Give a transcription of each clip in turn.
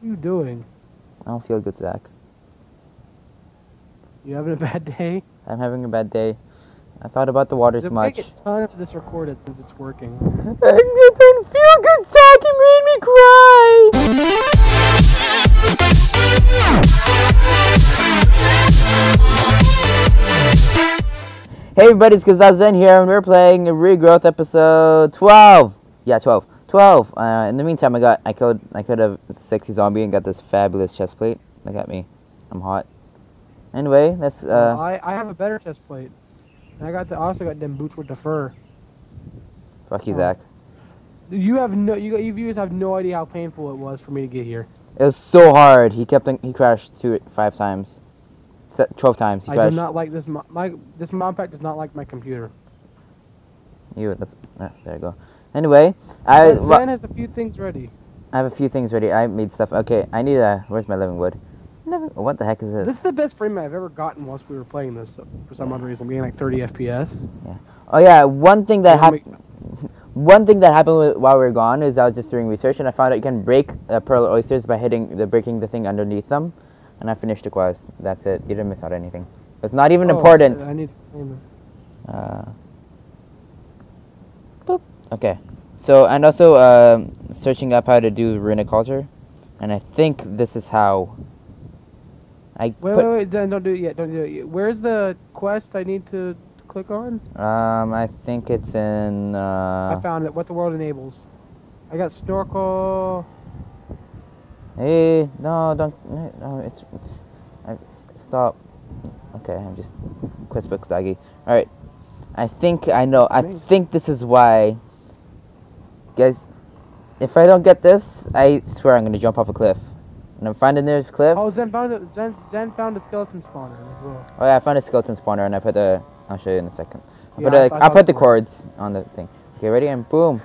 What are you doing? I don't feel good, Zach. You having a bad day? I'm having a bad day. I thought about the water too If we much. get tons of this recorded since it's working. I don't feel good, Zach. You made me cry. Hey everybody, it's Kzazen here, and we're playing a regrowth episode 12. Yeah, 12. 12. Uh, in the meantime, I got I killed I killed a sexy zombie and got this fabulous chest plate. Look at me, I'm hot. Anyway, let's Uh, uh, I, I have a better chest plate. And I got the I also got them boots with the fur. fuck you, oh. Zach. You have no you you viewers have no idea how painful it was for me to get here. It was so hard. He kept he crashed two five times, twelve times. He I crashed. do not like this my this mod pack does not like my computer. You. That's, ah, there you go. Anyway, I wha- has a few things ready. I have a few things ready. I made stuff. Okay, I need a. Where's my living wood? Living, what the heck is this? This is the best frame I've ever gotten whilst we were playing this for some odd reason. I'm getting like 30 FPS. Yeah. oh yeah, one thing that happened. One thing that happened while we were gone is I was just doing research and I found out you can break uh, pearl oysters by hitting the breaking the thing underneath them, and I finished the quest. That's it. You didn't miss out anything. It's not even Oh, important. I need to frame. Uh, boop. Okay. So and also um, searching up how to do runic altar, and I think this is how. I Wait, wait, wait, don't do it yet. Don't do it yet. Where's the quest I need to click on? Um, I think it's in. I Uh, found it. What the world enables. I got snorkel. hey, no, don't. No, it's. it's I, stop. Okay, I'm just. Quest books, doggy. All right. I think I know. I think this is why. Guys, if I don't get this, I swear I'm gonna jump off a cliff. And I'm finding there's cliff. Oh, Zen found a, Zen, Zen found a skeleton spawner as well. Oh yeah, I found a skeleton spawner and I put the. I'll show you in a second. I Yeah, put a, I I put the the cords on the thing. Okay, ready and boom.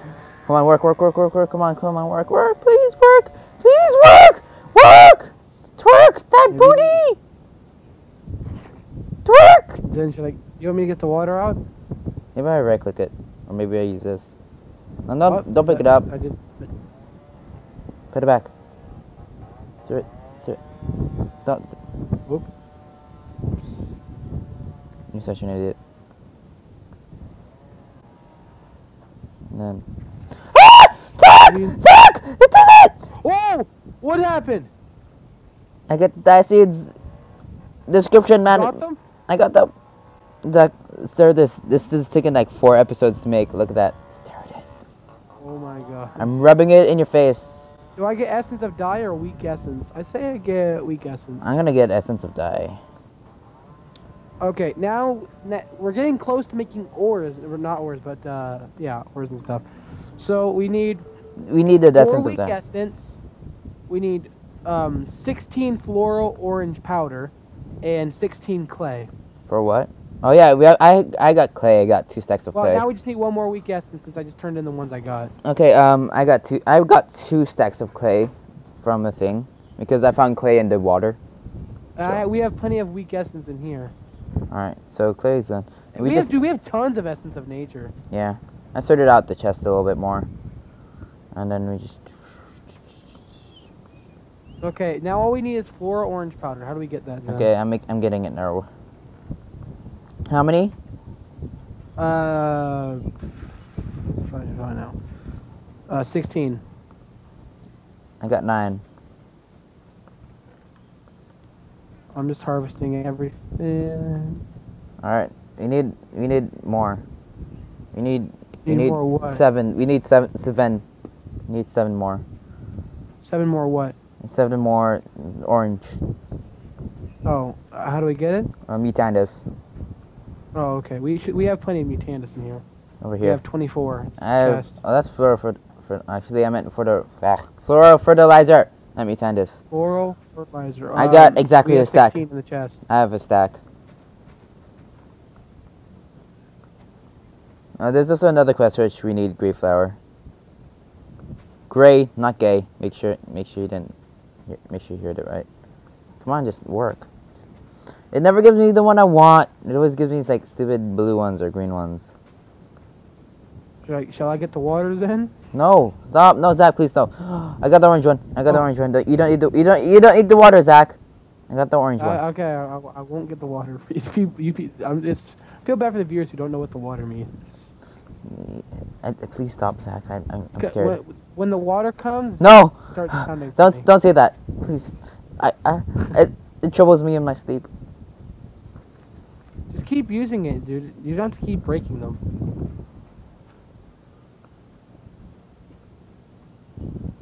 Come on, work, work, work, work, work. Come on, come on, work, work. Please work, please work, work, twerk that Maybe- booty, twerk. Zen, should I? You want me to get the water out? Maybe I right click it, or maybe I use this. No, no, Oh, don't pick it up. I did. Put it back. Do it, do it. Don't. Whoop. You're such an idiot. And then. Ah! You- Zach! You did it! Whoa! What happened? I get the seeds. Description, man. Got them? I got them. Zach, stir this. This is taking like four episodes to make. Look at that. My god. I'm rubbing it in your face. Do I get essence of dye or weak essence? I say I get weak essence. I'm gonna get essence of dye. Okay, now we're getting close to making ores, or not ores, but uh, yeah, ores and stuff. So we need We need the essence of weak dye. essence. We need um, 16 floral orange powder and 16 clay. For what? Oh yeah, we have, I I got clay. I got two stacks of Well, clay. now we just need one more weak essence since I just turned in the ones I got. Okay, um, I got two. I got two stacks of clay from a thing because I found clay in the water. Uh, we have plenty of weak essence in here. All right, so clay's done. We, We just do we have tons of essence of nature. yeah, I sorted out the chest a little bit more, and then we just Okay, now all we need is floral orange powder. How do we get that? Zen? okay. I'm I'm getting it now. How many? Uh, fine, fine now. Uh, 16. I got nine. I'm just harvesting everything. All right, we need we need more. We need we Need need seven. We need seven. Seven. We need seven more. Seven more what? Seven more orange Oh, how do we get it? or mutandis Oh, okay. We should. We have plenty of mutandis in here. over here. We have 24. I have, chest. oh, that's fluoro for, for actually I meant for the ugh, fluoro fertilizer. Not mutandis. Floral fertilizer. I got Um, exactly we a have stack. 16 in the chest. I have a stack. Uh, there's also another quest which we need gray flower. Gray, not gay. Make sure, make sure you didn't, make sure you heard it right. Come on, just work. It never gives me the one I want. It always gives me like stupid blue ones or green ones. Shall I get the waters in? No, stop. No, Zach, please no. I got the orange one. I got the Oh. orange one. You don't need the you don't you don't need the water, Zach. I got the orange one. Uh, okay, I, I- I won't get the water. These people, you I'm feel bad for the viewers who don't know what the water means. Uh, please stop, Zach. I, I'm, I'm scared. When, when the water comes, No. it starts sounding Don't funny. don't say that, please. I, I it, it troubles me in my sleep. Just keep using it, dude. You don't have to keep breaking them.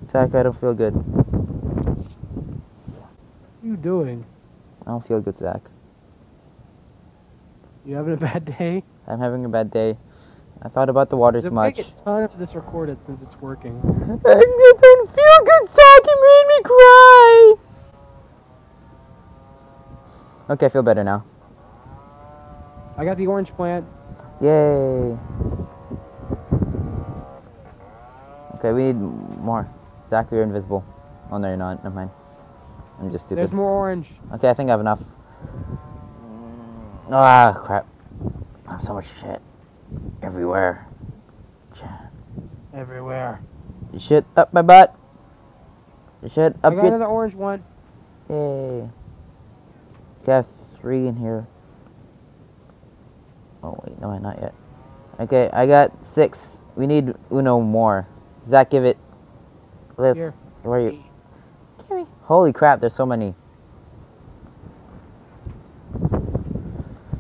Zach, I don't feel good. What are you doing? I don't feel good, Zach. You having a bad day? I'm having a bad day. I thought about the water too much. get tons of this recorded since it's working. I don't feel good, Zach. You made me cry. Okay, I feel better now. I got the orange plant. Yay. Okay, we need more. Zach, you're invisible. Oh, no, you're not. Never mind. I'm just stupid. There's more orange. Okay, I think I have enough. Ah, crap. Oh, so much shit. Everywhere. Sh- Everywhere. Shit up my butt. Shit up I up got your... another orange one. Yay. Okay, I have three in here. Oh, wait, no, not yet. Okay, I got six. We need Uno more. Zach, give it. Liz, Here. where are you? Give me. Holy crap, there's so many.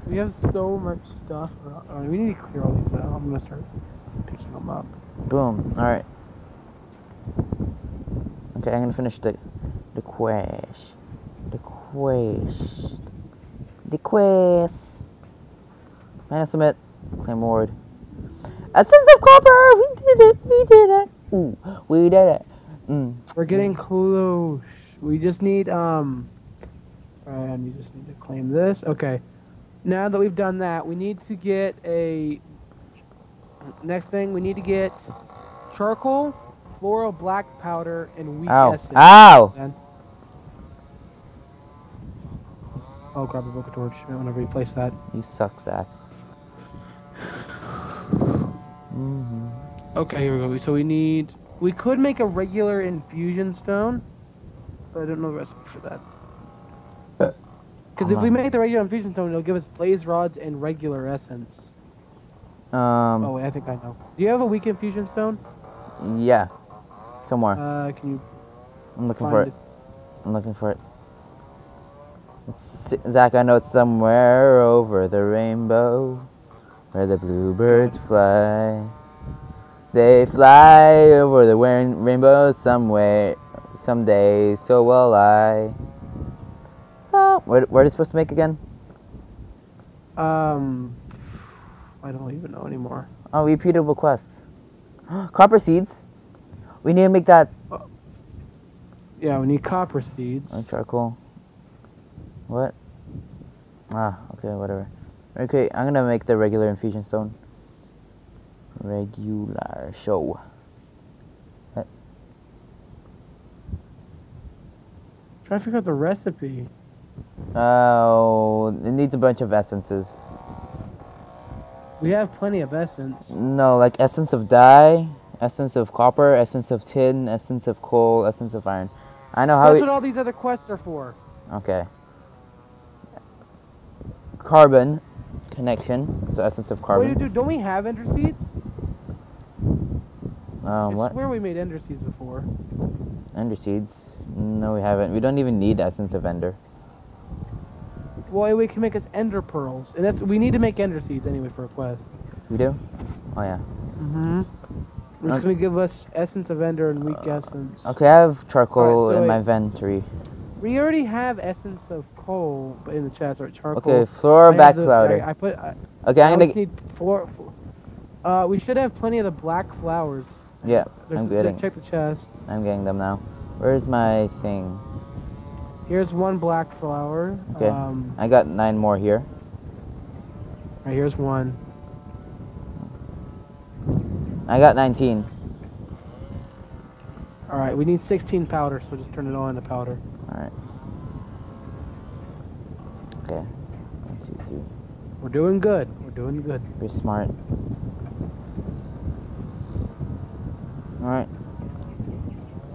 We have so much stuff. Uh, we need to clear all these out. I'm gonna start picking them up. Boom. Alright. Okay, I'm gonna finish the the quest. The quest. The quest. Man, submit. Claim ward. Essence of copper! We did it! We did it! Ooh, we did it. Mm. We're getting close. We just need um. And you just need to claim this. Okay. Now that we've done that, we need to get a. Next thing, we need to get charcoal, floral black powder, and wheat Ow. essence. Ow! And- Oh, grab a book of torch. Want to replace that. You suck, Zach. Hmm Okay, here we go. So we need. We could make a regular infusion stone, but I don't know the recipe for that. Because if we make the regular infusion stone, it'll give us blaze rods and regular essence. Um, oh wait, I think I know. Do you have a weak infusion stone? yeah. Somewhere. Uh, can you I'm looking find for it. I'm looking for it. It's, Zach, I know it's somewhere over the rainbow where the bluebirds fly. They fly over the rain- rainbow somewhere, someday, so will I. So, where, where are you supposed to make again? Um, I don't even know anymore. Oh, repeatable quests. Copper seeds. We need to make that Yeah, we need copper seeds. Oh, charcoal. What? Ah, okay, whatever. Okay, I'm gonna make the regular infusion stone. Regular show. Eh. Try to figure out the recipe. Oh, it needs a bunch of essences. We have plenty of essence. No, like essence of dye, essence of copper, essence of tin, essence of coal, essence of iron. I know how. That's what all these other quests are for. okay. Carbon connection. So essence of Wait, carbon. dude, don't we have ender seeds? Um, I what? swear we made ender seeds before. Ender seeds? No, we haven't. We don't even need essence of ender. Well, we can make us ender pearls, and that's we need to make ender seeds anyway for a quest. We do? Oh yeah. Mm-hmm. It's Okay. gonna give us essence of ender and weak essence. Okay, I have charcoal Alright, so in my wait. inventory. We already have essence of coal but in the chat. or charcoal. Okay, floor I back the- powder. I, I put. I, Okay, I'm gonna. need four. four- Uh, we should have plenty of the black flowers. Yeah, There's- I'm getting. Check the chest. I'm getting them now. Where's my thing? Here's one black flower. Okay. Um, I got nine more here. right, here's one. I got 19. All right, we need 16 powder, so just turn it on to powder. Alright. Okay. One, two, three. We're doing good. We're doing good. You're smart. Alright.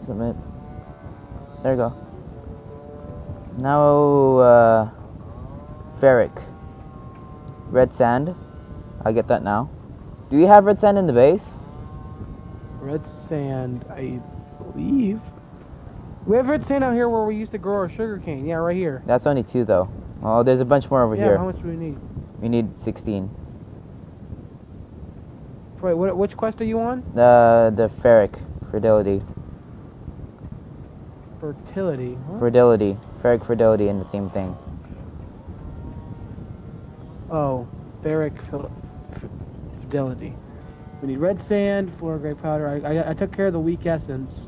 Submit. There you go. Now, uh, ferric. Red sand. I'll get that now. Do you have red sand in the base? Red sand, I believe. We have red sand out here where we used to grow our sugar cane. Yeah, right here. That's only two though. Oh, there's a bunch more over yeah, here. how much do we need? We need 16. Wait, what, which quest are you on? The the ferric Fertility. Fertility. Huh? fidelity, ferric fidelity, and the same thing. Oh, ferric fidelity. We need red sand, floor grey powder. I, I, I took care of the weak essence.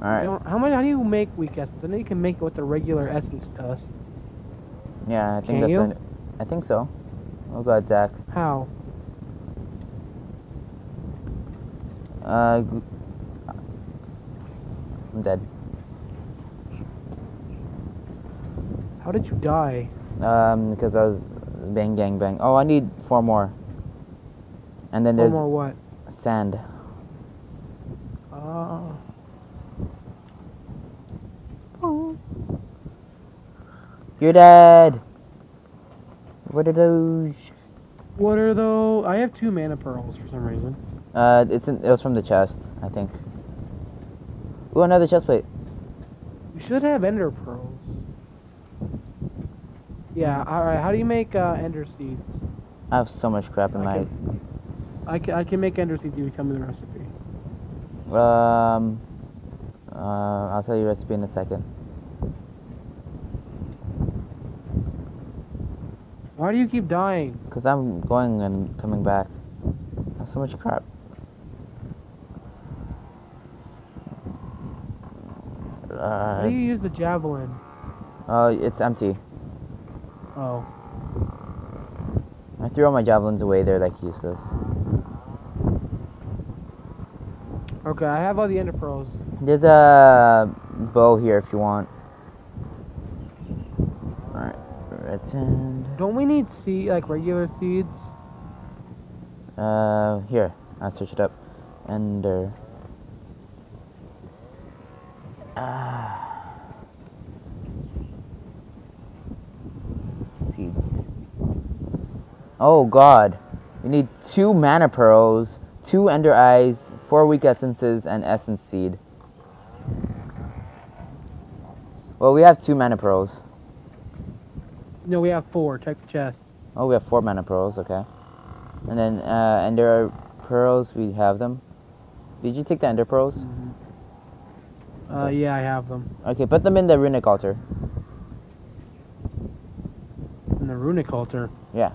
All I right. don't- how many? How do you make weak essence? I know you can make it with the regular essence does. Yeah, I think Can that's. you? I think so. Oh God, Zach. How? Uh, I'm dead. How did you die? Um, because I was bang, gang, bang. Oh, I need four more. And then One there's more what? sand. Oh. You're dead. What are those? What are those? I have two mana pearls for some reason. Uh, it's in, it was from the chest, I think. Ooh, another chest plate. We should have ender pearls. Yeah. All right. How do you make uh, ender seeds? I have so much crap in I my. can, I can I can make ender seeds. You tell me the recipe. Um, uh, I'll tell you the recipe in a second. Why do you keep dying? Cause I'm going and coming back. I have so much crap. How do Uh, you use the javelin? oh, it's empty. Oh. I threw all my javelins away. They're like useless. Okay. I have all the ender pearls. There's a bow here if you want. Alright, red sand. Don't we need seed like regular seeds? Uh, here. I'll search it up. Ender. Ah. Seeds. Oh god. We need two mana pearls, two ender eyes, four weak essences, and essence seed. Well, we have two mana pearls. No, we have four. Check the chest. Oh, we have four mana pearls, okay. And then, uh, ender are pearls, we have them. Did you take the ender pearls? Uh, Okay. yeah, I have them. Okay, put them in the runic altar. In the runic altar. Yeah.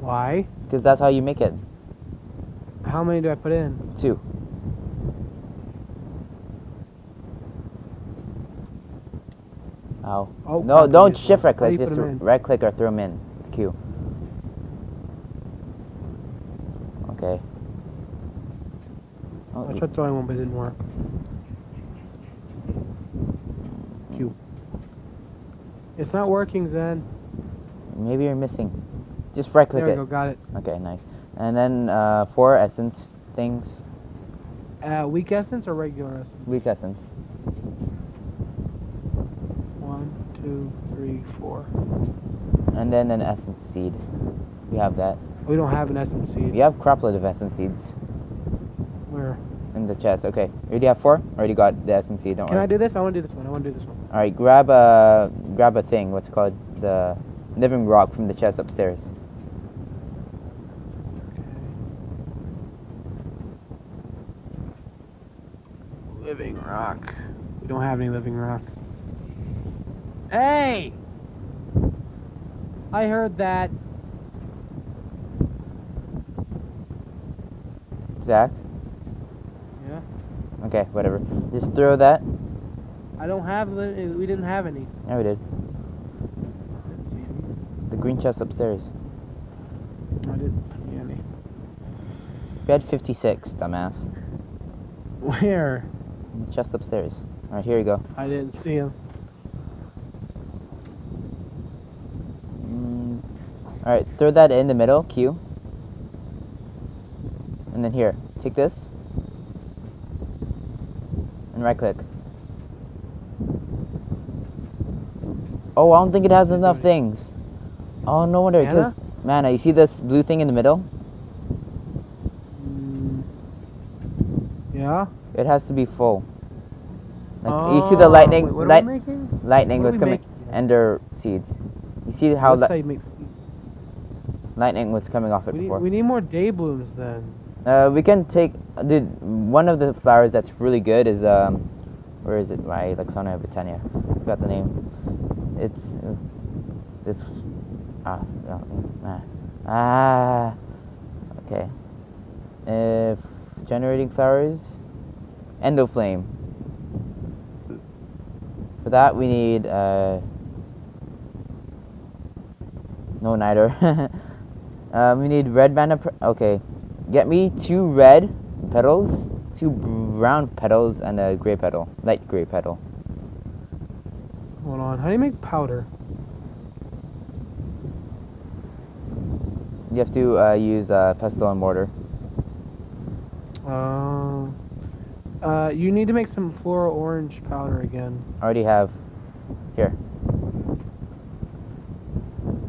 Why? Because that's how you make it. How many do I put in? Two. Oh, No, don't shift right click. Just right click or throw them in. It's Q. Okay. Oh, I tried throwing one, but it didn't work. Q. It's not working, Zen. maybe you're missing. Just right click There we it. go. Got it. Okay, nice. And then uh, four essence things. Uh, weak essence or regular essence? Weak essence. One, two, three, four. And then an essence seed. We have that. We don't have an essence seed. We have croplet of essence seeds Where? in the chest. Okay. You already have four? Already got the essence seed, don't worry. Can worry. I do this? I want to do this one. I want to do this one. Alright, grab a grab a thing, what's called the living rock from the chest upstairs. Living rock. We don't have any living rock. Hey! I heard that. Zach? Yeah. Okay, whatever. Just throw that. I don't have. We didn't have any. Yeah, we did. Didn't see any. The green chest upstairs. I didn't see any. We had 56, dumbass. Where? The chest upstairs. Alright, here you go. I didn't see him. Mm. Alright, throw that in the middle, Q. And then here, take this. and right click. Oh, I don't think it has enough things. Oh, no wonder. Because, mana, you see this blue thing in the middle? Mm. Yeah. It has to be full. Like, you see the Oh, lightning, wait, light, lightning what was coming, making? ender seeds. You see how Let's li- say make seeds. Lightning was coming off it We need, before. we need more day blooms then. Uh, we can take, dude. One of the flowers that's really good is um, where is it? My Lexica Botania. Forgot the name. It's uh, this. Ah, no, ah, ah. Okay. If generating flowers, Endoflame. For that we need uh. No niter. um, we need red mana. Pr- okay. Get me two red petals, two brown petals, and a gray petal, light gray petal. Hold on. How do you make powder? You have to uh, use uh, pestle and mortar. Um. Uh, you need to make some floral orange powder again. I already have. Here,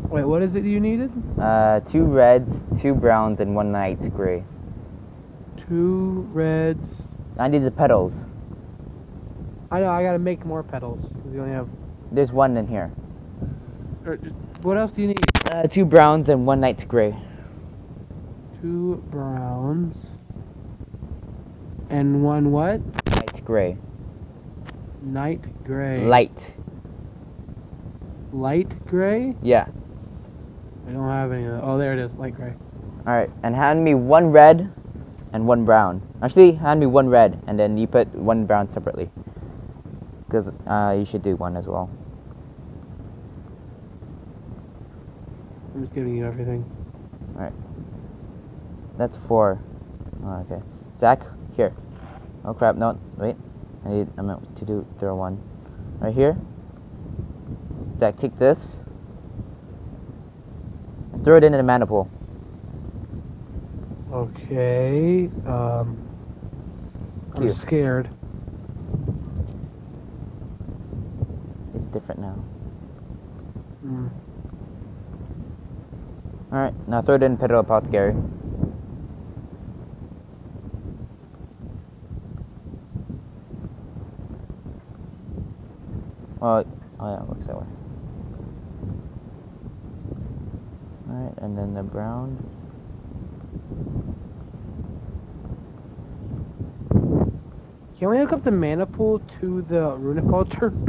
Wait, what is it you needed? uh, two reds, two browns, and one light gray. Two reds. I need the petals. I know. I gotta make more petals. 'cause You only have. There's one in here. What else do you need? Uh, two browns and one light gray. Two browns. And one what? Light gray. Night gray. Light. Light gray? Yeah. I don't have any of that. Oh, there it is. Light gray. All right, and hand me one red and one brown. Actually, hand me one red, and then you put one brown separately. Because uh, you should do one as well. I'm just giving you everything. All right. That's four. Oh, okay. Zach, here. Oh crap! No, wait. I need. I meant to do throw one. Right here. Zach, take this. Throw it into the mana pool. Okay. Um. I'm Cute. scared. It's different now. Mm. All right, now throw it in Petal Apothecary. Well, oh yeah, it works that way. Alright, and then the brown. Can we hook up the mana pool to the runic altar?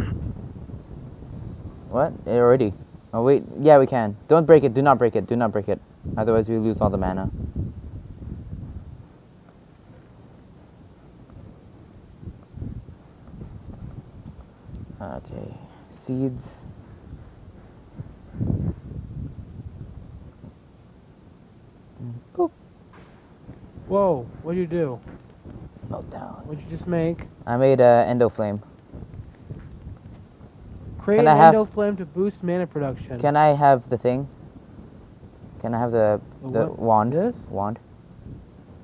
What? Eh, Already. Oh wait, yeah we can. Don't break it, do not break it, do not break it. Otherwise we lose all the mana. Okay. Seeds. Mm, Boop. Whoa! What'd you do? Meltdown. What'd you just make? I made a endo flame. Create Can an endo flame to boost mana production. Can I have the thing? Can I have the The wand? This? Wand.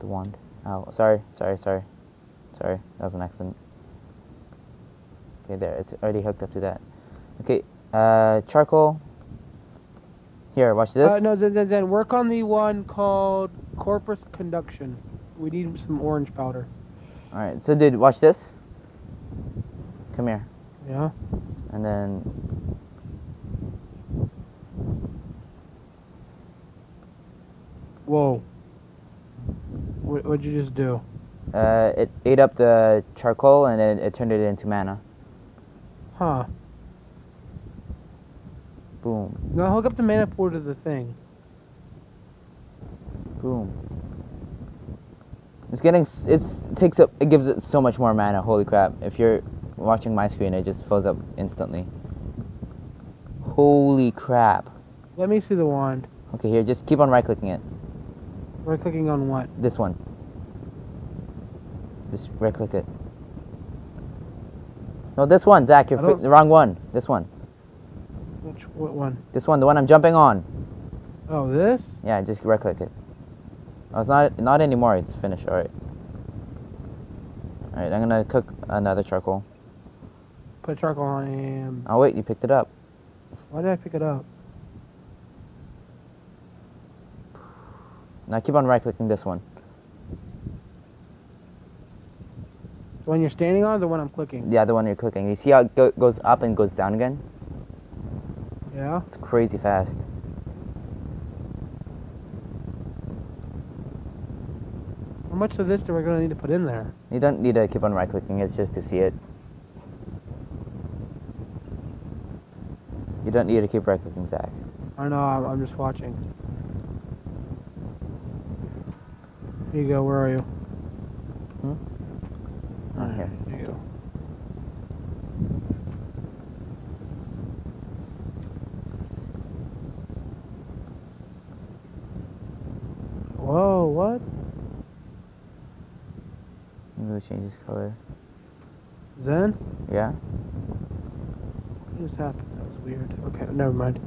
The wand. Oh, sorry, sorry, sorry, sorry. That was an accident. Okay, there. It's already hooked up to that. Okay. Uh, charcoal. Here, watch this. Uh, no, Zen, Zen, Zen. Work on the one called Corpus Conduction. We need some orange powder. All right. So, dude, watch this. Come here, Yeah. and then. Whoa. What, what'd you just do? Uh, it ate up the charcoal and then it turned it into mana. Huh. Boom, Now hook up the mana port to the thing. Boom. It's getting. It's it takes up. It gives it so much more mana. Holy crap! If you're watching my screen, it just fills up instantly. Holy crap! Let me see the wand. Okay, here, just keep on right clicking it. We're clicking on what? This one. Just right click it. No, this one, Zach. You're I fi- don't the wrong one. This one. Which what one? This one. The one I'm jumping on. Oh, this? Yeah, just right click it. Oh, it's not not anymore. It's finished. All right. Alright, I'm gonna cook another charcoal. Put charcoal on him. Oh wait, you picked it up. Why did I pick it up? Now keep on right clicking this one. The one you're standing on or the one I'm clicking? Yeah, the other one you're clicking. You see how it go- goes up and goes down again? Yeah. It's crazy fast. How much of this do we gonna need to put in there? You don't need to keep on right clicking, it's just to see it. You don't need to keep right clicking, Zach. I know. I'm, I'm just watching. Here you go. Where are you? Hmm? Alright, Here. Here you go. Whoa! What? Maybe we'll change this color. Zen? Yeah? What just happened? That was weird. Okay, never mind.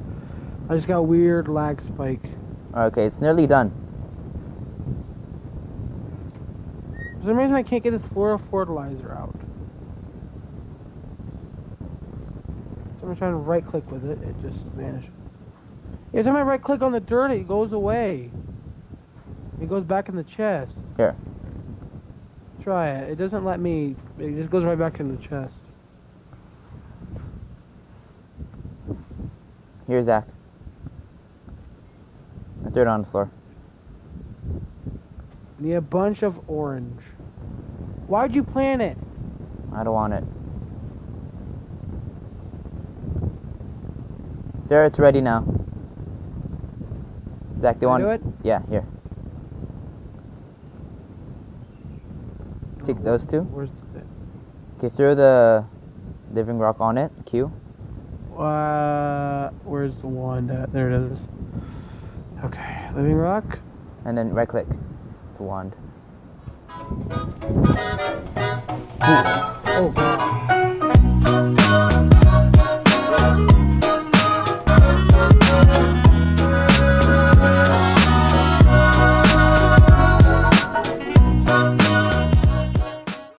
I just got weird lag spike. Okay, it's nearly done. For some reason, I can't get this floral fertilizer out. So I'm trying to right click with it, it just vanished. Every time I right click on the dirt, it goes away. It goes back in the chest. Here. Try it. It doesn't let me. It just goes right back in the chest. Here, Zach. I threw it on the floor. Need a bunch of orange. Why'd you plant it? I don't want it. There, it's ready now. Zach, do you want do it? Yeah, here. Take those two. Where's the? Okay, throw the living rock on it. Q. Uh, where's the wand at? There it is. Okay, living rock. And then right click the wand. Oh god.